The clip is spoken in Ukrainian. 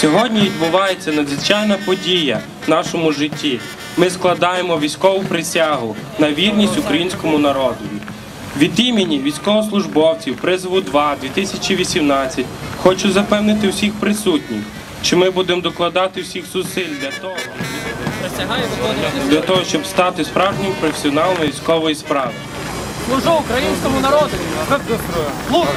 Сьогодні відбувається надзвичайна подія в нашому житті. Ми складаємо військову присягу на вірність українському народу Від імені військовослужбовців призову 2 2018 хочу запевнити всіх присутніх, що ми будемо докладати всіх зусиль для того, для того, щоб стати справжнім професіоналом військової справи. служу українському народу. Служу!